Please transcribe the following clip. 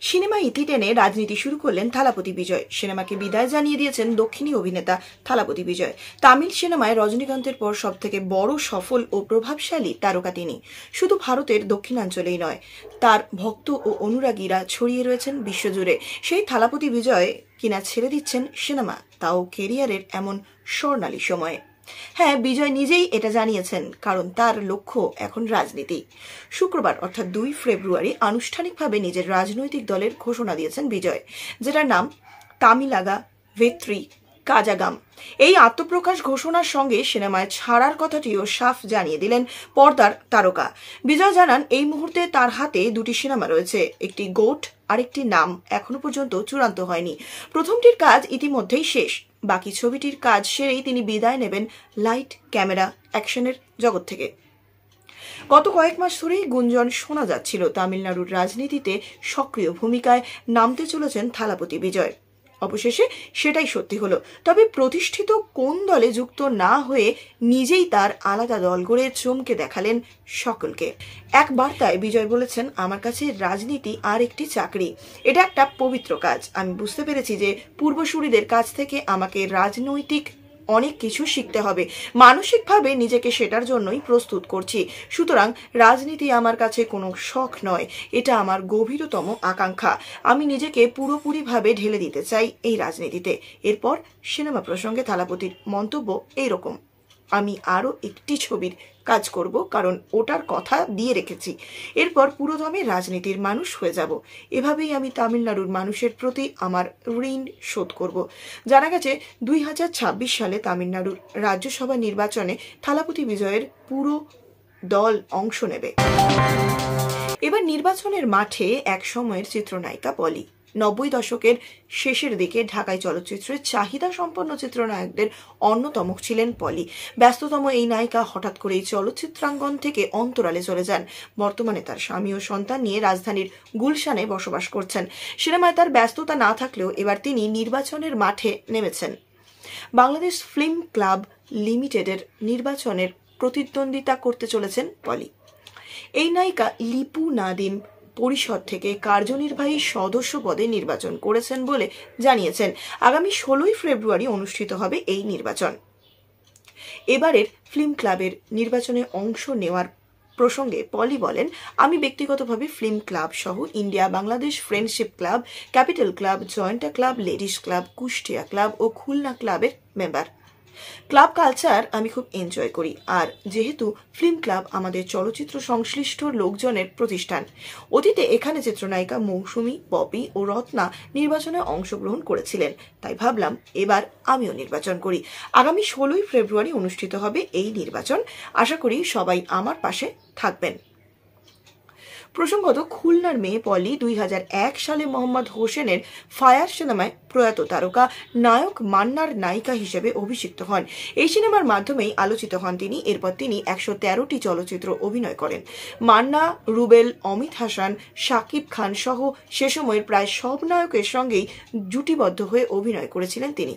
Cinema ইতি টেনে রাজনীতি শুরু করলেন থালাপতি বিজয়। সিনেমাকে বিদায় জানিয়ে দিয়েছেন দক্ষিণী অভিনেতা থালাপতি বিজয়। তামিল সিনেমায় রজনীকান্তের পর সবথেকে বড় সফল ও প্রভাবশালী তারকা তিনি। শুধু ভারতের দক্ষিণাঞ্চলেই নয়, তার ভক্ত ও অনুরাগীরা ছড়িয়ে রয়েছেন বিশ্বজুড়ে। সেই থালাপতি বিজয় কিনা ছেড়ে দিচ্ছেন সিনেমা, তাও কেরিয়ারের এমন স্বর্ণালী সময়ে। হ্যাঁ বিজয় নিজেই এটা জানিয়েছেন, কারণ তার লক্ষ্য এখন রাজনীতি। শুক্রবার, অর্থাৎ দুই ফেব্রুয়ারি, আনুষ্ঠানিকভাবে নিজের রাজনৈতিক দলের ঘোষণা দিয়েছেন বিজয়, যেটার নাম তামিলাগা ভেত্রী। কাজাগাম এই আত্মপ্রকাশ ঘোষণার সঙ্গে সিনেমায় ছাড়ার কথাটিও সাফ জানিয়ে দিলেন পর্দার তারকা। বিজয় জানান, এই মুহূর্তে তার হাতে দুটি সিনেমা রয়েছে। একটি গোট, আরেকটি নাম এখনও পর্যন্ত চূড়ান্ত হয়নি। প্রথমটির কাজ ইতিমধ্যেই শেষ। বাকি ছবিটির কাজ সেরেই তিনি বিদায় নেবেন লাইট, ক্যামেরা, অ্যাকশনের জগৎ থেকে। গত কয়েক মাস ধরেই গুঞ্জন শোনা যাচ্ছিল তামিলনাড়ুর রাজনীতিতে সক্রিয় ভূমিকায় নামতে চলেছেন থালাপতি বিজয়। অবশেষে সেটাই সত্যি হলো। তবে প্রতিষ্ঠিত কোন দলে যুক্ত না হয়ে নিজেই তার আলাদা দল গড়ে চমকে দেখালেন সকলকে। এক বার্তায় বিজয় বলেছেন, আমার কাছে রাজনীতি আর একটি চাকরি। এটা একটা পবিত্র কাজ। আমি বুঝতে পেরেছি যে পূর্বসূরিদের কাছ থেকে আমাকে রাজনৈতিক অনেক কিছু শিখতে হবে। মানসিকভাবে নিজেকে সেটার জন্যই প্রস্তুত করছি। সুতরাং রাজনীতি আমার কাছে কোনো শখ নয়। এটা আমার গভীরতম আকাঙ্ক্ষা। আমি নিজেকে পুরোপুরিভাবে ঢেলে দিতে চাই এই রাজনীতিতে। এরপর সিনেমা প্রসঙ্গে থালাপতির মন্তব্য এইরকম। আমি আরও একটি ছবির কাজ করব, কারণ ওটার কথা দিয়ে রেখেছি। এরপর পুরোদমে রাজনীতির মানুষ হয়ে যাব। এভাবেই আমি তামিলনাড়ুর মানুষের প্রতি আমার ঋণ শোধ করব। জানা গেছে, দুই হাজার ছাব্বিশ সালে তামিলনাড়ুর রাজ্যসভা নির্বাচনে থালাপতি বিজয়ের পুরো দল অংশ নেবে। এবার নির্বাচনের মাঠে এক সময়ের চিত্রনায়িকা পলি নব্বই দশকের শেষের দিকে ঢাকায় চলচ্চিত্রের চাহিদা সম্পন্ন চিত্রনায়কদের অন্যতম ছিলেন পলি। ব্যস্ততম এই নায়িকা হঠাৎ করেই চলচ্চিত্রাঙ্গন থেকে অন্তরালে চলে যান। বর্তমানে তার স্বামী ও সন্তান নিয়ে রাজধানীর গুলশানে বসবাস করছেন। সিনেমায় তার ব্যস্ততা না থাকলেও এবার তিনি নির্বাচনের মাঠে নেমেছেন। বাংলাদেশ ফিল্ম ক্লাব লিমিটেডের নির্বাচনের প্রতিদ্বন্দ্বিতা করতে চলেছেন পলি। এই নায়িকা লিপু নাদিম পরিষদ থেকে কার্যনির্বাহী সদস্য পদে নির্বাচন করেছেন বলে জানিয়েছেন। আগামী ষোলোই ফেব্রুয়ারি অনুষ্ঠিত হবে এই নির্বাচন। এবারের ফিল্ম ক্লাবের নির্বাচনে অংশ নেওয়ার প্রসঙ্গে পলি বলেন, আমি ব্যক্তিগতভাবে ফিল্ম ক্লাব সহ India, Bangladesh friendship club, capital club জয়েন্টা club, ladies club, Kushtia club ও খুলনা ক্লাবের মেম্বার। ক্লাব কালচার আমি খুব এনজয় করি। আর যেহেতু ফিল্ম ক্লাব আমাদের চলচ্চিত্র সংশ্লিষ্ট লোকজনের প্রতিষ্ঠান। অতীতে এখানে চিত্রনায়িকা মৌসুমী, পপি ও রত্না নির্বাচনে অংশগ্রহণ করেছিলেন। তাই ভাবলাম এবার আমিও নির্বাচন করি। আগামী ষোলোই ফেব্রুয়ারি অনুষ্ঠিত হবে এই নির্বাচন। আশা করি সবাই আমার পাশে থাকবেন। প্রসঙ্গত খুলনার মেয়ে পলি দুই হাজার এক সালে মোহাম্মদ হোসেনের ফায়ার সিনেমায় প্রয়াত তারকা নায়ক মান্নার নায়িকা হিসেবে অভিষিক্ত হন। এই সিনেমার মাধ্যমেই আলোচিত হন তিনি, এরপর তিনি একশো তেরোটি চলচ্চিত্র অভিনয় করেন। মান্না, রুবেল, অমিত হাসান, শাকিব খান সহ সে সময়ের প্রায় সব নায়কের সঙ্গেই জুটিবদ্ধ হয়ে অভিনয় করেছিলেন তিনি।